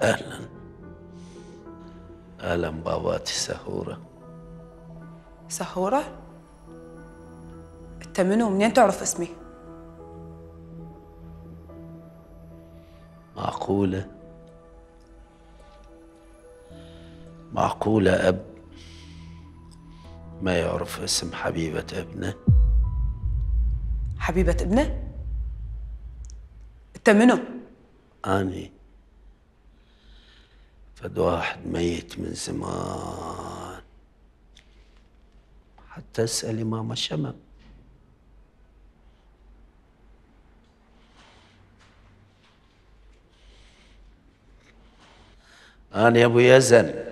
أهلا أهلا باباتي سهورة سهورة؟ أنت منو؟ منين تعرف اسمي؟ معقولة معقولة أب ما يعرف اسم حبيبة ابنه حبيبة ابنه؟ أنت منو؟ أني فد واحد ميت من زمان. حتى اسألي ماما شمم أنا يا أبو يزن.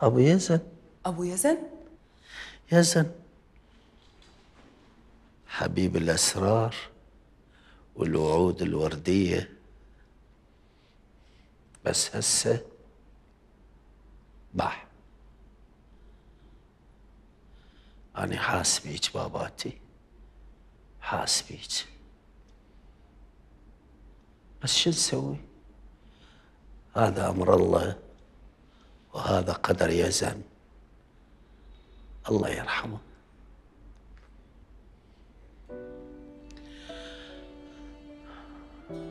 أبو يزن. أبو يزن؟ يزن. حبيب الأسرار. والوعود الوردية. بس هسه بح أنا حاسبيك باباتي. حاسبيك بس شو نسوي؟ هذا أمر الله وهذا قدر يزن الله يرحمه.